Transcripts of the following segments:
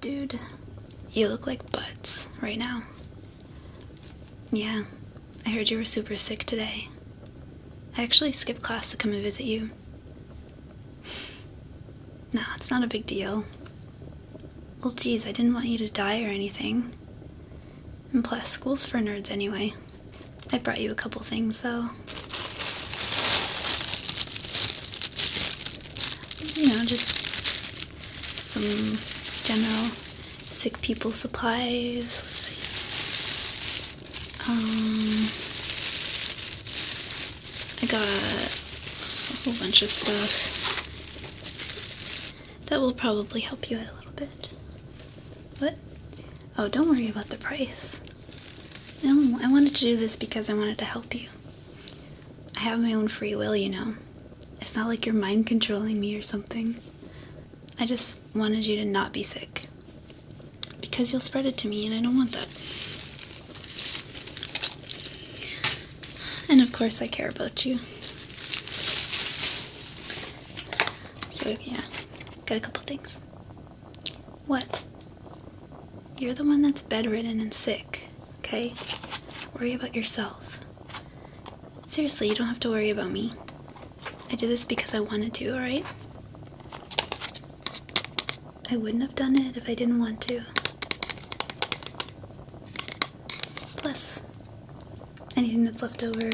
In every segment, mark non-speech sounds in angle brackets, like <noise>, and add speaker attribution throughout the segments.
Speaker 1: Dude, you look like butts right now. Yeah, I heard you were super sick today. I actually skipped class to come and visit you. Nah, it's not a big deal. Well, geez, I didn't want you to die or anything. And plus, school's for nerds anyway. I brought you a couple things, though. You know, just some general sick people supplies. Let's see. Um, I got a whole bunch of stuff that will probably help you out a little bit. What? Oh, don't worry about the price. No, I wanted to do this because I wanted to help you. I have my own free will, you know. It's not like you're mind controlling me or something. I just wanted you to not be sick. Because you'll spread it to me, and I don't want that. And of course, I care about you. So, yeah, got a couple things. What? You're the one that's bedridden and sick, okay? Worry about yourself. Seriously, you don't have to worry about me. I did this because I wanted to, alright? I wouldn't have done it if I didn't want to. Plus, anything that's left over,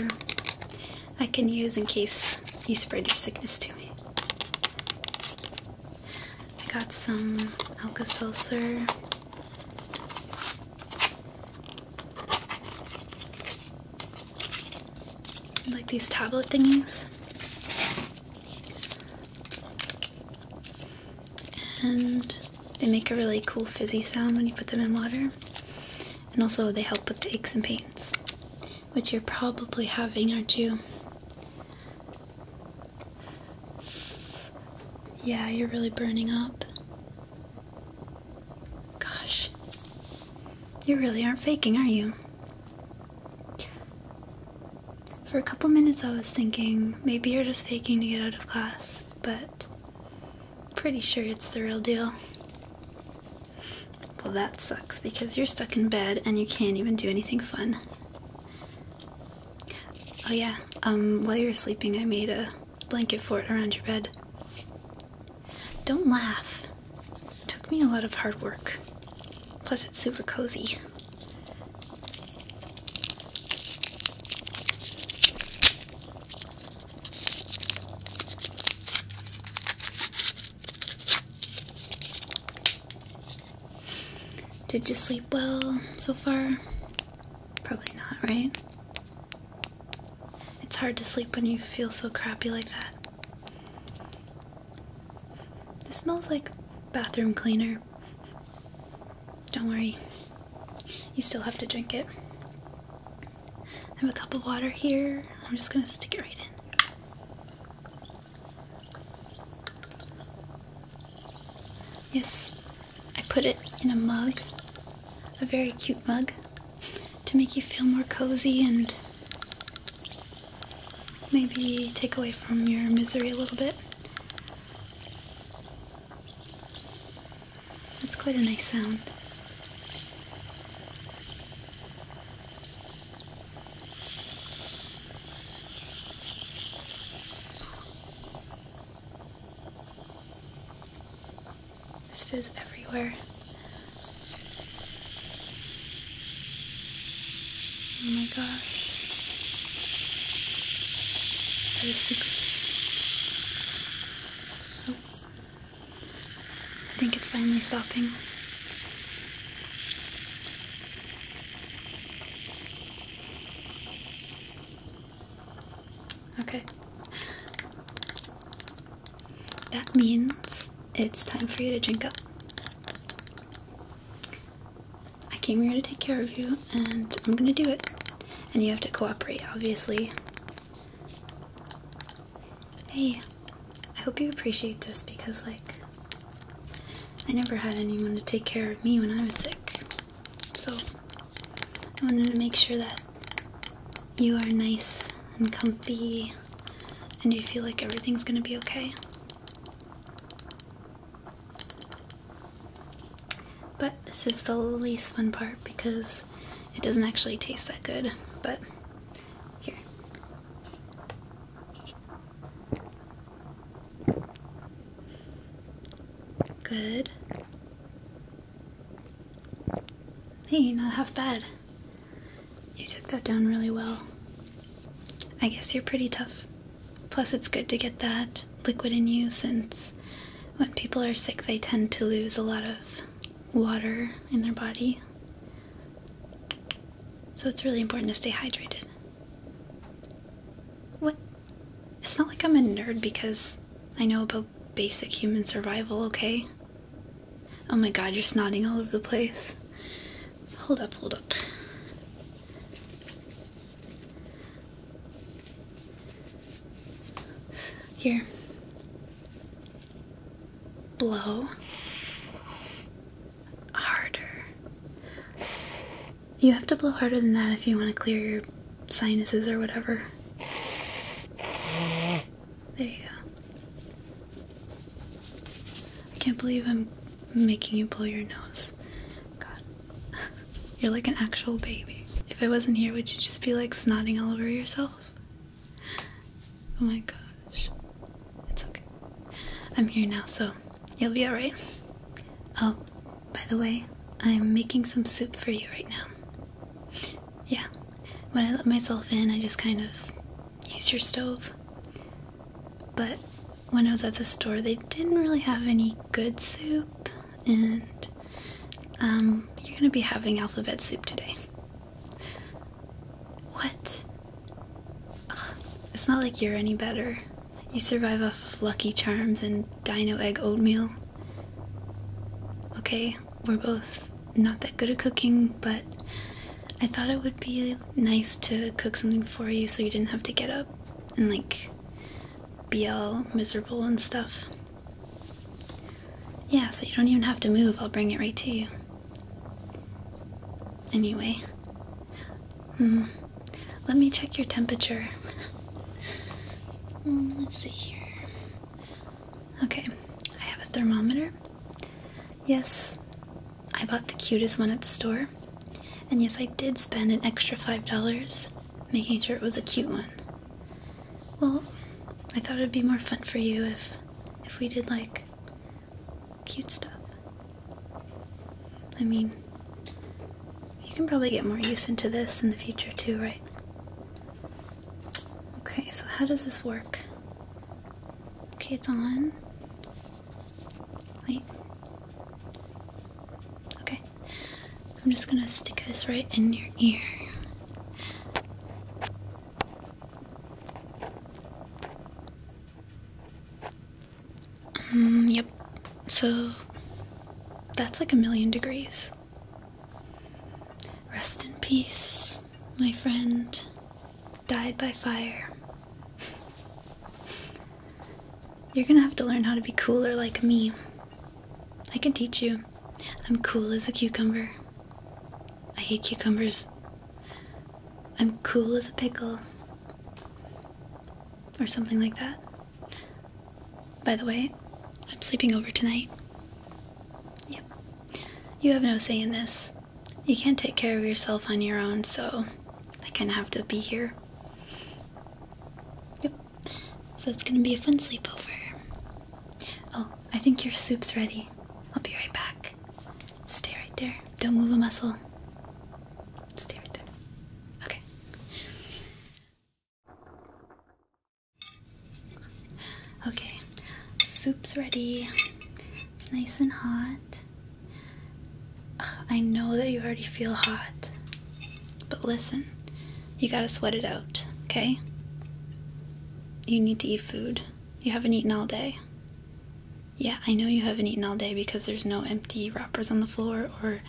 Speaker 1: I can use in case you spread your sickness to me. I got some Alka Seltzer. Like these tablet thingies. And they make a really cool fizzy sound when you put them in water. And also, they help with the aches and pains, which you're probably having, aren't you? Yeah, you're really burning up. Gosh. You really aren't faking, are you? For a couple minutes, I was thinking maybe you're just faking to get out of class, but pretty sure it's the real deal. Well, that sucks because you're stuck in bed and you can't even do anything fun. Oh, yeah, um, while you were sleeping, I made a blanket fort around your bed. Don't laugh. It took me a lot of hard work. Plus, it's super cozy. Did you sleep well so far? Probably not, right? It's hard to sleep when you feel so crappy like that. This smells like bathroom cleaner. Don't worry, you still have to drink it. I have a cup of water here. I'm just gonna stick it right in. Yes, I put it in a mug, a very cute mug, to make you feel more cozy and maybe take away from your misery a little bit. That's quite a nice sound. There's fizz everywhere. Oh my Oh gosh. That is. Oh. I think it's finally stopping. Okay. That means it's time for you to drink up. I came here to take care of you, and I'm gonna do it. And you have to cooperate, obviously. Hey, I hope you appreciate this because, like, I never had anyone to take care of me when I was sick. So, I wanted to make sure that you are nice and comfy and you feel like everything's gonna be okay. But this is the least fun part because it doesn't actually taste that good. But here. Good. Hey, not half bad. You took that down really well. I guess you're pretty tough. Plus, it's good to get that liquid in you since when people are sick, they tend to lose a lot of water in their body. So it's really important to stay hydrated. What? It's not like I'm a nerd because I know about basic human survival, okay? Oh my god, you're snotting all over the place. Hold up, hold up. Here. Blow. Harder. You have to blow harder than that if you want to clear your sinuses or whatever. There you go. I can't believe I'm making you blow your nose. God. <laughs> You're like an actual baby. If I wasn't here, would you just be like snotting all over yourself? Oh my gosh. It's okay. I'm here now, so you'll be alright. Oh, by the way, I'm making some soup for you right now. When I let myself in, I just kind of use your stove. But when I was at the store, they didn't really have any good soup, and um, you're gonna be having alphabet soup today. What? Ugh, it's not like you're any better. You survive off of Lucky Charms and Dino Egg oatmeal. Okay, we're both not that good at cooking, but I thought it would be nice to cook something for you so you didn't have to get up and like be all miserable and stuff. Yeah, so you don't even have to move, I'll bring it right to you. Anyway, hmm, let me check your temperature. Hmm, let's see here. Okay, I have a thermometer. Yes, I bought the cutest one at the store. And yes, I did spend an extra $5 making sure it was a cute one. Well, I thought it'd be more fun for you if if we did like cute stuff. I mean, you can probably get more use into this in the future too, right? Okay, so how does this work? Okay, it's on. Wait. Okay. I'm just gonna stick this right in your ear. Mm, yep. So that's like a million degrees. Rest in peace, my friend. Died by fire. <laughs> You're gonna have to learn how to be cooler like me. I can teach you. I'm cool as a cucumber. I hate cucumbers. I'm cool as a pickle. Or something like that. By the way, I'm sleeping over tonight. Yep. You have no say in this. You can't take care of yourself on your own, so I kind of have to be here. Yep. So it's gonna be a fun sleepover. Oh, I think your soup's ready. I'll be right back. Stay right there. Don't move a muscle. Stay right there. Okay. Okay, ready. It's nice and hot. Ugh, I know that you already feel hot, but listen, you gotta sweat it out, okay? You need to eat food. You haven't eaten all day. Yeah, I know you haven't eaten all day because there's no empty wrappers on the floor or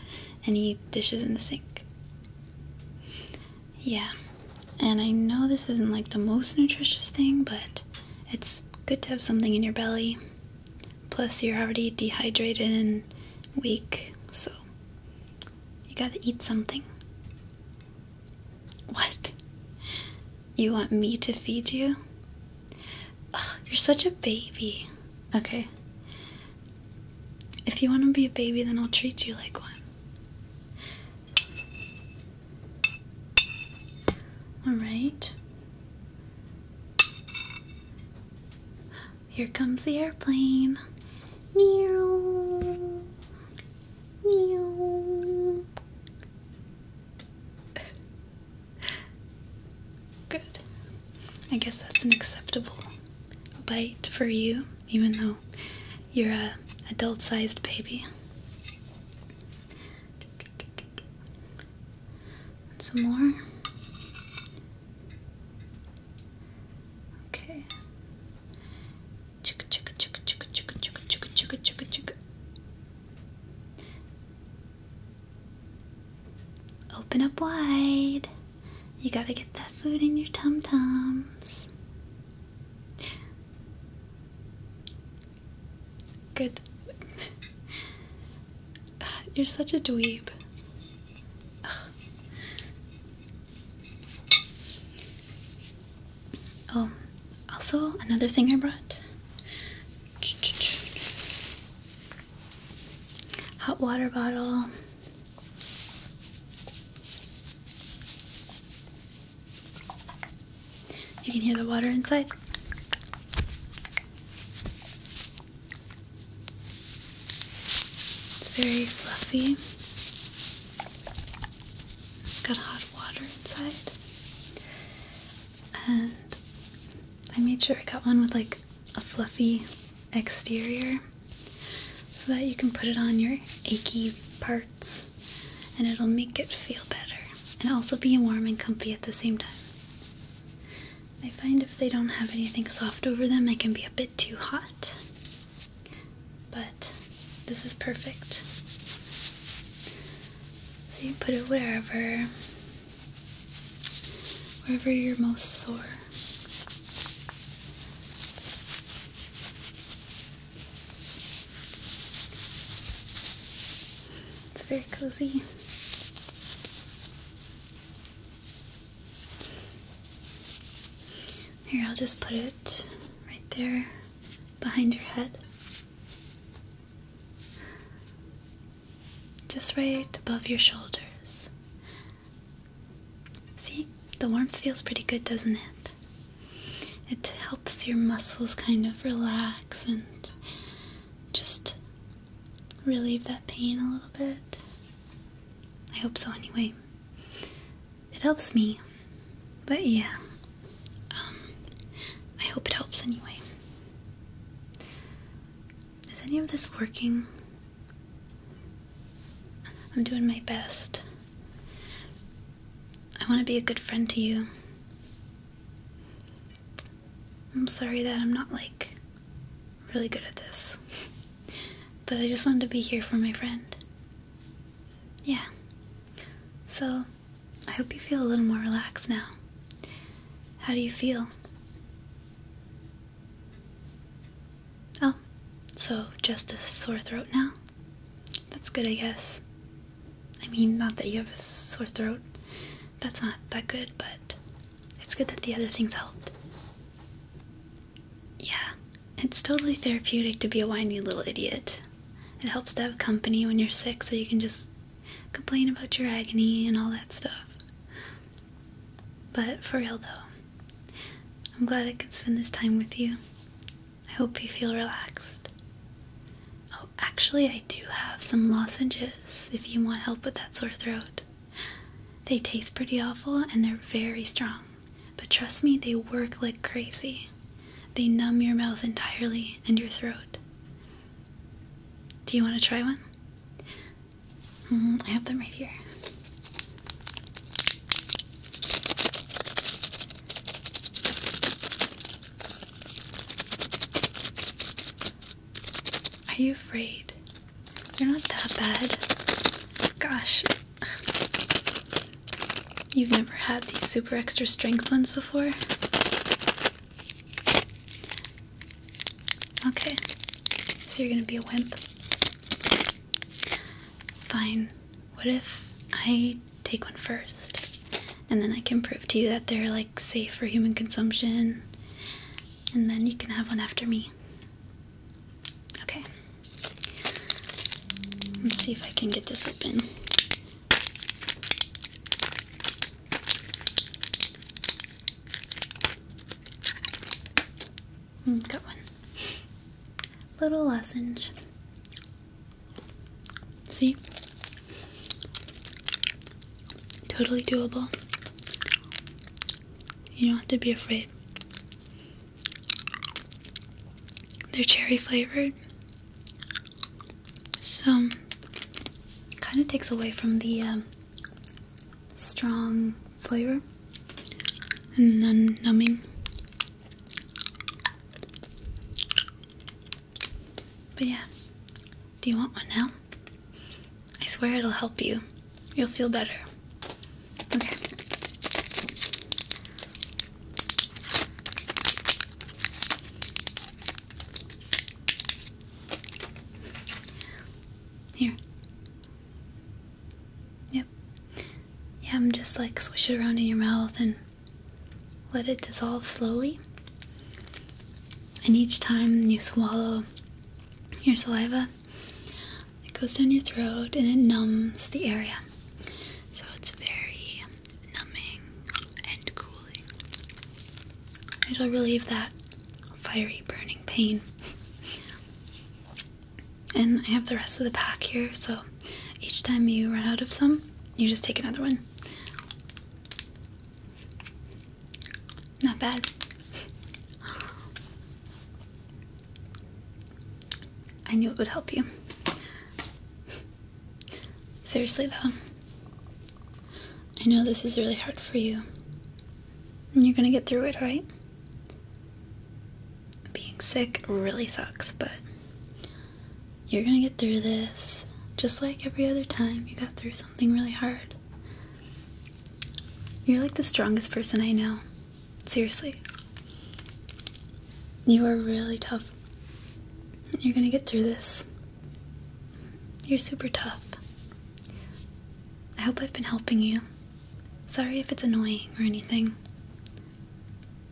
Speaker 1: any dishes in the sink. Yeah, and I know this isn't like the most nutritious thing, but it's good to have something in your belly. Plus, you're already dehydrated and weak, so you gotta eat something. What? You want me to feed you? Ugh, you're such a baby. Okay. If you want to be a baby, then I'll treat you like one. All right. Here comes the airplane. Meow. Meow. Good. I guess that's an acceptable bite for you, even though you're a adult-sized baby. Some more. Good. <sighs> You're such a dweeb. Oh, also another thing I brought. Hot water bottle. You can hear the water inside. It's very fluffy. It's got hot water inside. And I made sure I got one with like a fluffy exterior so that you can put it on your achy parts and it'll make it feel better and also be warm and comfy at the same time. I find if they don't have anything soft over them, they can be a bit too hot. But this is perfect. So you put it wherever, wherever you're most sore. It's very cozy. Here, I'll just put it right there behind your head. Just right above your shoulders. See, the warmth feels pretty good, doesn't it? It helps your muscles kind of relax and just relieve that pain a little bit. I hope so, anyway. It helps me. But yeah, anyway. Is any of this working? I'm doing my best. I want to be a good friend to you. I'm sorry that I'm not like really good at this. But I just wanted to be here for my friend. Yeah. So, I hope you feel a little more relaxed now. How do you feel? Oh, so just a sore throat now? That's good, I guess. I mean, not that you have a sore throat. That's not that good, but it's good that the other things helped. Yeah, it's totally therapeutic to be a whiny little idiot. It helps to have company when you're sick so you can just complain about your agony and all that stuff. But for real though, I'm glad I could spend this time with you. I hope you feel relaxed. Actually, I do have some lozenges if you want help with that sore throat. They taste pretty awful and they're very strong, but trust me, they work like crazy. They numb your mouth entirely and your throat. Do you want to try one? Mm, I have them right here. Are you afraid? You're not that bad. Gosh. You've never had these super extra strength ones before? Okay. So you're gonna be a wimp. Fine. What if I take one first? And then I can prove to you that they're like safe for human consumption. And then you can have one after me. Okay. See if I can get this open. Mm, got one. Little lozenge. See? Totally doable. You don't have to be afraid. They're cherry flavored. So, kind of takes away from the um, strong flavor and then numbing. But yeah, do you want one now? I swear it'll help you. You'll feel better. Okay. Here. Yep. Just like swish it around in your mouth and let it dissolve slowly. And each time you swallow your saliva, it goes down your throat and it numbs the area. So it's very numbing and cooling. It'll relieve that fiery burning pain. And I have the rest of the pack here, so each time you run out of some, you just take another one. Not bad. I knew it would help you. Seriously, though, I know this is really hard for you. And you're gonna get through it, right? Being sick really sucks, but you're gonna get through this just like every other time you got through something really hard. You're like the strongest person I know. Seriously. You are really tough. You're gonna get through this. You're super tough. I hope I've been helping you. Sorry if it's annoying or anything.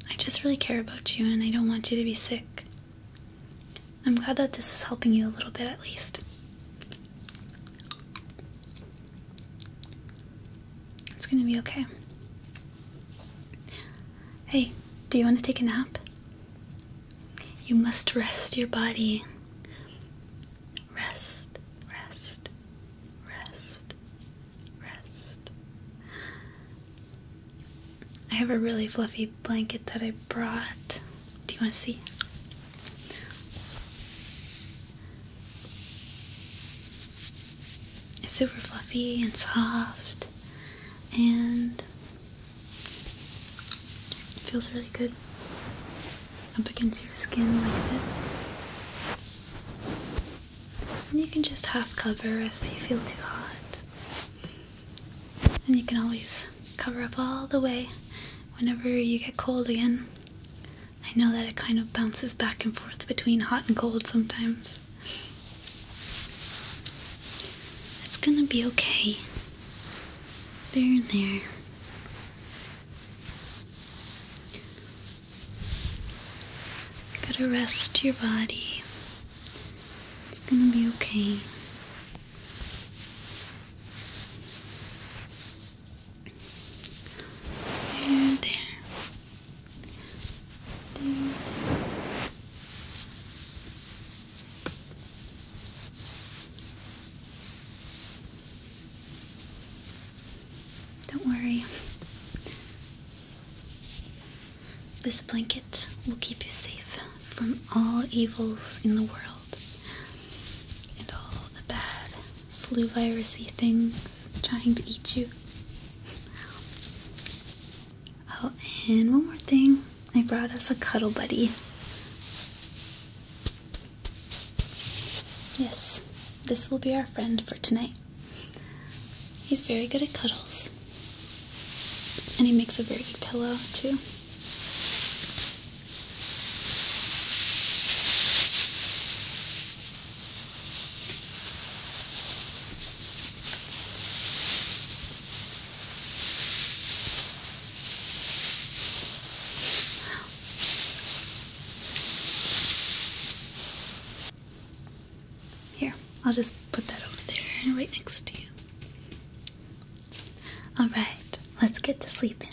Speaker 1: I just really care about you and I don't want you to be sick. I'm glad that this is helping you a little bit at least. It's gonna be okay. Hey, do you want to take a nap? You must rest your body. Rest, rest, rest, rest. I have a really fluffy blanket that I brought. Do you want to see? It's super fluffy and soft and feels really good up against your skin like this. And you can just half cover if you feel too hot. And you can always cover up all the way whenever you get cold again. I know that it kind of bounces back and forth between hot and cold sometimes. It's gonna be okay. There and there. Gotta rest your body. It's gonna be okay. There, there. There, there. Don't worry. This blanket will keep you safe from all evils in the world and all the bad flu virusy things trying to eat you. Oh, and one more thing. I brought us a cuddle buddy. Yes, this will be our friend for tonight. He's very good at cuddles. And he makes a very good pillow, too. Here, I'll just put that over there. here right next to you. Alright, let's get to sleeping.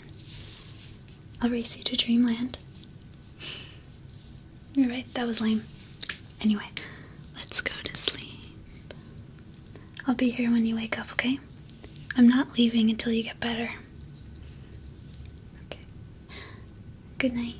Speaker 1: I'll race you to dreamland. You're right, that was lame. Anyway, let's go to sleep. I'll be here when you wake up, okay? I'm not leaving until you get better. Okay. Good night.